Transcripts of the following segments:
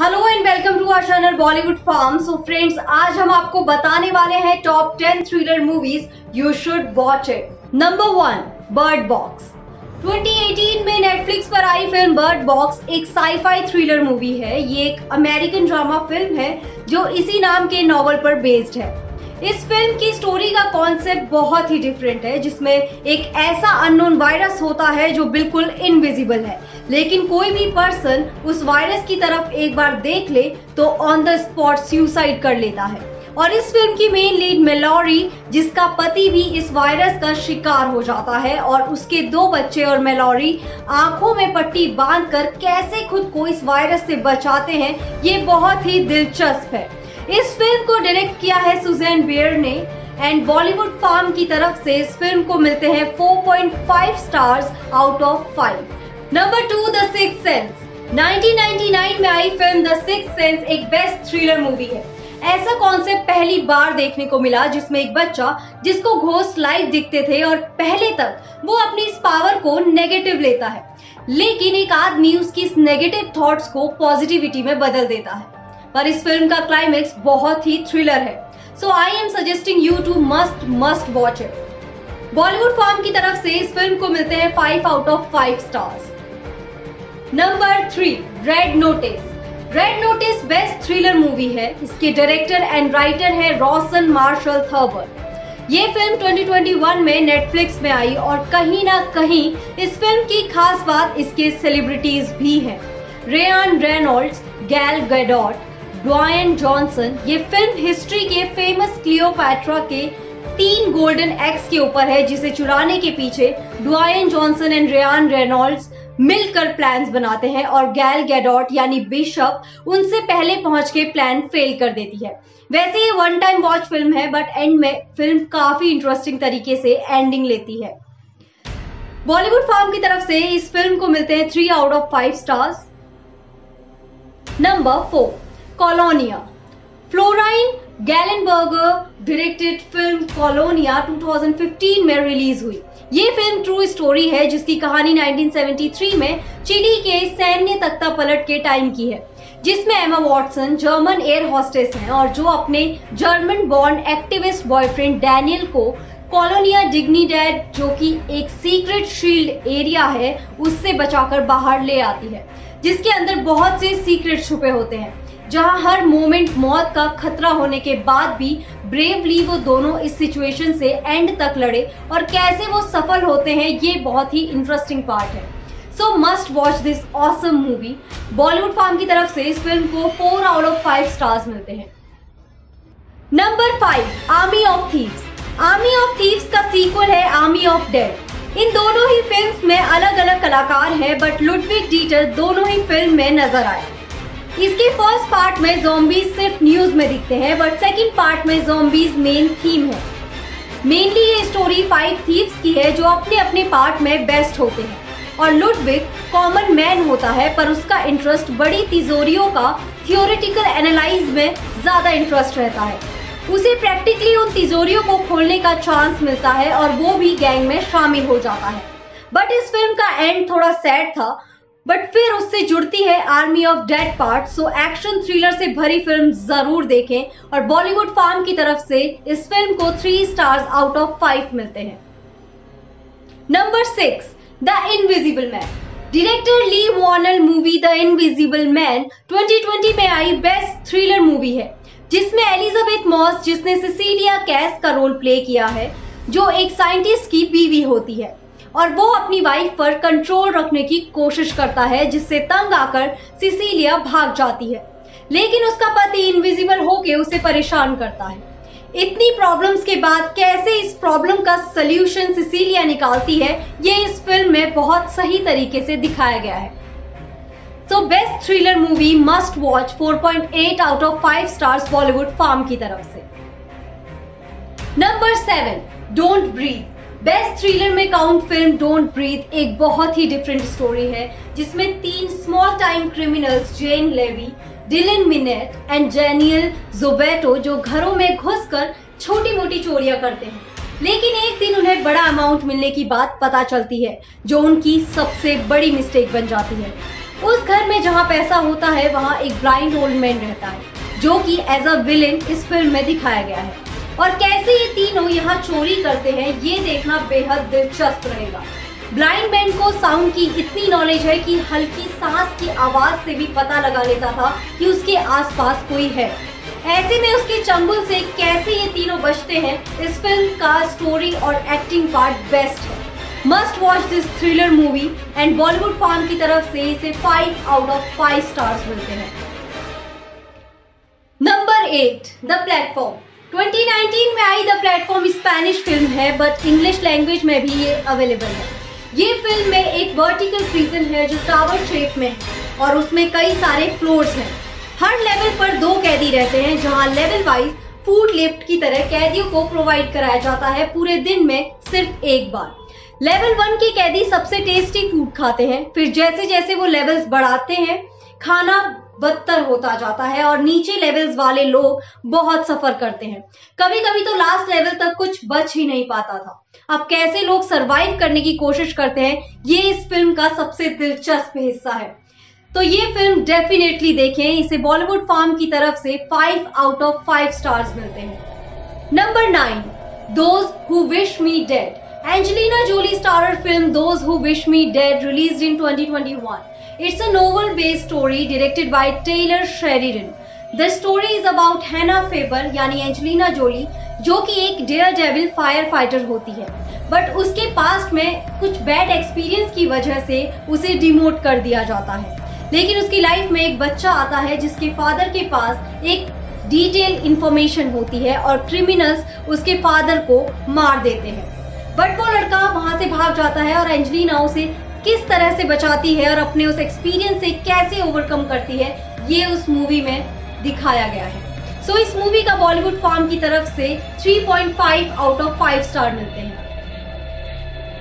Hello and welcome to our channel Bollywood farm so friends आज हम आपको बताने वाले हैं top ten thriller movies you should watch it number one bird box 2018 में Netflix पर आई फ़िल्म बर्ड बॉक्स एक साईफाई थ्रिलर मूवी है. ये एक अमेरिकन ड्रामा फ़िल्म है, जो इसी नाम के नॉवल पर बेस्ड है। इस फ़िल्म की स्टोरी का कॉन्सेप्ट बहुत ही डिफरेंट है, जिसमें एक ऐसा अननोन वायरस होता है जो बिल्कुल इनविजिबल है। लेकिन कोई भी पर्सन उस वायरस की तरफ़ एक बार देख ले तो ऑन द स्पॉट सुसाइड कर लेता है। और इस फ़िल्म की मेन लीड मेलोरी जिसका पति भी इस वायरस का शिकार हो जाता है, और उसके दो बच्चे और मेलोरी आँखों में पट्टी बांधकर कैसे खुद को इस वायरस से बचाते हैं, ये बहुत ही दिलचस्प है। इस फ़िल्म को डायरेक्ट किया है सुजैन बियर ने एंड बॉलीवुड फार्म की तरफ़ से इस फ़िल्म को मिलते हैं 4.5 stars out of 5 number two the six sense 1999 में आई फ़िल्म द सिक्स सेंस एक बेस्ट थ्रिलर मूवी है। ऐसा कॉन्सेप्ट पहली बार देखने को मिला जिसमें एक बच्चा जिसको घोस्ट लाइव दिखते थे और पहले तक वो अपनी इस पावर को नेगेटिव लेता है। लेकिन एक आदमी उसकी इस नेगेटिव थॉट्स को पॉजिटिविटी में बदल देता है। पर इस फ़िल्म का क्लाइमेक्स बहुत ही थ्रिलर है। So I am suggesting you to must must watch it Bollywood form की तरफ़ से इस फ़िल्म को मिलते हैं five out of five stars number three red notice red notice best thriller movie है। इसके डायरेक्टर एंड राइटर है रोशन मार्शल थर्बर ये फ़िल्म 2021 में नेटफ्लिक्स में आई और कहीं ना कहीं इस फ़िल्म की खास बात इसके सेलिब्रिटीज भी हैं। Ryan Reynolds Gal Gadot Dwayne Johnson ये फ़िल्म हिस्ट्री के फ़ेमस क्लियोपैट्रा के तीन गोल्डन एक्स के ऊपर है, जिसे चुराने के पीछे Dwayne Johnson and Ryan Reynolds मिलकर प्लान्स बनाते हैं और गैल गैडॉट यानी बिशप उनसे पहले पहुँच के प्लान फेल कर देती है। वैसे ये वन टाइम वॉच फ़िल्म है बट एंड में फ़िल्म काफ़ी इंटरेस्टिंग तरीके से एंडिंग लेती है। बॉलीवुड फार्म की तरफ़ से इस फ़िल्म को मिलते हैं three out of five stars number four Colonia Florian Gallenberger directed film Colonia 2015 में रिलीज़ हुई। ये फ़िल्म ट्रू स्टोरी है जिसकी कहानी 1973 में चिली के सैन्य तख्ता पलट के टाइम की है, जिसमें Emma Watson German air hostess हैं और जो अपने German born activist boyfriend Daniel को कॉलोनिया डिग्नीडेड जो कि एक सीक्रेट शील्ड एरिया है, उससे बचाकर बाहर ले आती है, जिसके अंदर बहुत से सीक्रेट छुपे होते हैं। जहाँ हर मोमेंट मौत का खतरा होने के बाद भी ब्रेवली वो दोनों इस सिचुएशन से एंड तक लड़े और कैसे वो सफल होते हैं, ये बहुत ही इंटरेस्टिंग पार्ट है। So must watch this awesome movie Bollywood farm की तरफ़ से इस फ़िल्म को four out of five stars मिलते हैं। Number five army of thieves army of thieves का सीक्वल है आर्मी ऑफ़ डेड इन दोनों ही फिल्म्स में अलग अलग कलाकार हैं बट लुडविक डीटर दोनों ही फ़िल्म में नज़र आए। इसके फ़र्स्ट पार्ट में जोम्बीज सिर्फ़ न्यूज़ में दिखते हैं बट सेकंड पार्ट में जोम्बीज मेन थीम है। मेनली ये स्टोरी फाइव थीव्स की है जो अपने अपने पार्ट में बेस्ट होते हैं। और लुडविक कॉमन मैन होता है, पर उसका इंटरेस्ट बड़ी तिजोरियों का थियोरिटिकल एनालाइज में ज़्यादा इंटरेस्ट रहता है। उसे प्रैक्टिकली उन तिजोरियों को खोलने का चांस मिलता है और वो भी गैंग में शामिल हो जाता है। बट इस फ़िल्म का एंड थोड़ा सैड था बट फिर उससे जुड़ती है army of dead part so action thriller से भरी फ़िल्म ज़रूर देखें और बॉलीवुड फार्म की तरफ़ से इस फ़िल्म को three stars out of five मिलते हैं। Number six the invisible man director Leigh Whannell movie the invisible man 2020 में आई बेस्ट थ्रिलर मूवी है, जिसमें एलिजाबेथ मॉस जिसने सिसीलिया कैस का रोल प्ले किया है, जो एक साइंटिस्ट की बीवी होती है। और वो अपनी वाइफ पर कंट्रोल रखने की कोशिश करता है, जिससे तंग आकर सिसीलिया भाग जाती है। लेकिन उसका पति इनविजिबल होके उसे परेशान करता है। इतनी प्रॉब्लम्स के बाद कैसे इस प्रॉब्लम का सोल्यूशन सिसीलिया निकालती है, ये इस फ़िल्म में बहुत सही तरीके से दिखाया गया है। तो best thriller movie must watch 4.8 out of 5 stars Bollywood farm की तरफ़ से। Number seven don't breathe best thriller में काउंट फ़िल्म डोंट ब्रीथ एक बहुत ही डिफरेंट स्टोरी है, जिसमें तीन small time criminals Jane Levy Dylan Minnette and Daniel Zovatto जो घरों में घुसकर छोटी मोटी चोरियाँ करते हैं। लेकिन एक दिन उन्हें बड़ा अमाउंट मिलने की बात पता चलती है, जो उनकी सबसे बड़ी मिस्टेक बन जाती है। उस घर में जहाँ पैसा होता है, वहाँ एक ब्लाइंड ओल्ड मैन रहता है, जो कि एज अ विलेन इस फ़िल्म में दिखाया गया है। और कैसे ये तीनों यहाँ चोरी करते हैं, ये देखना बेहद दिलचस्प रहेगा। ब्लाइंड मैन को साउंड की इतनी नॉलेज है कि हल्की सांस की आवाज़ से भी पता लगा लेता था कि उसके आसपास कोई है। ऐसे में उसके चंबुल से कैसे ये तीनों बचते हैं, इस फ़िल्म का स्टोरी और एक्टिंग पार्ट बेस्ट है। Must watch this thriller movie and Bollywood farm की तरफ़ से इसे five out of five stars मिलते हैं। नंबर एट द प्लेटफॉर्म 2019 में आई द प्लेटफॉर्म स्पेनिश फ़िल्म है बट इंग्लिश लैंग्वेज में भी ये अवेलेबल है। ये फ़िल्म में एक वर्टिकल प्रिजन है जो टावर शेप में है और उसमें कई सारे फ्लोर्स हैं। हर लेवल पर दो कैदी रहते हैं, जहाँ लेवल वाइज फ़ूड लिफ्ट की तरह कैदियों को प्रोवाइड कराया जाता है पूरे दिन में सिर्फ़ एक बार। लेवल वन के कैदी सबसे टेस्टी फ़ूड खाते हैं, फिर जैसे जैसे वो लेवल्स बढ़ाते हैं खाना बदतर होता जाता है और नीचे लेवल्स वाले लोग बहुत सफ़र करते हैं। कभी कभी तो लास्ट लेवल तक कुछ बच ही नहीं पाता था। अब कैसे लोग सरवाइव करने की कोशिश करते हैं, ये इस फ़िल्म का सबसे दिलचस्प हिस्सा है। तो ये फ़िल्म डेफिनेटली देखें, इसे बॉलीवुड फार्म की तरफ़ से five out of five stars मिलते हैं। Number nine those who wish me dead Angelina Jolie starred film Those Who Wish Me Dead released in 2021. It's a novel-based story directed by Taylor Sheridan. The story is about Hannah Faber, यानी Angelina Jolie जो कि एक dare devil fire fighter होती है। But उसके past में कुछ bad experience की वजह से उसे डिमोट कर दिया जाता है। लेकिन उसकी लाइफ में एक बच्चा आता है, जिसके फादर के पास एक डिटेल इंफॉर्मेशन होती है और क्रिमिनल्स उसके फादर को मार देते हैं। बट वो लड़का वहाँ से भाग जाता है और एंजलिना उसे किस तरह से बचाती है और अपने उस एक्सपीरियंस से कैसे ओवरकम करती है ये उस मूवी में दिखाया गया है। सो so, इस मूवी का बॉलीवुड फॉर्म की तरफ़ से 3.5 आउट ऑफ़ 5 स्टार मिलते हैं।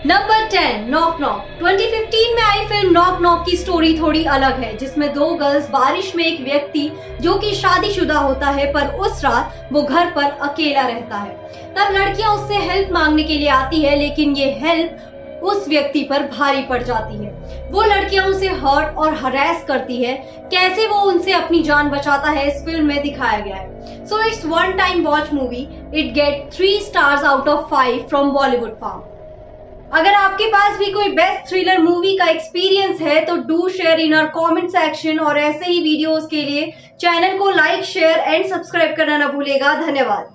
नंबर टेन नॉक नॉक 2015 में आई फ़िल्म नॉक नॉक की स्टोरी थोड़ी अलग है जिसमें दो गर्ल्स बारिश में एक व्यक्ति जो कि शादीशुदा होता है पर उस रात वो घर पर अकेला रहता है। तब लड़कियाँ उससे हेल्प मांगने के लिए आती है लेकिन ये हेल्प उस व्यक्ति पर भारी पड़ जाती है। वो लड़कियाँ उसे हर्ट और हरेस करती है। कैसे वो उनसे अपनी जान बचाता है, इस फ़िल्म में दिखाया गया है। So it's one time watch movie it get three stars out of five from Bollywood farm अगर आपके पास भी कोई बेस्ट थ्रिलर मूवी का एक्सपीरियंस है तो do share in our comment section और ऐसे ही वीडियोस के लिए चैनल को लाइक शेयर एंड सब्सक्राइब करना ना भूलेगा। धन्यवाद।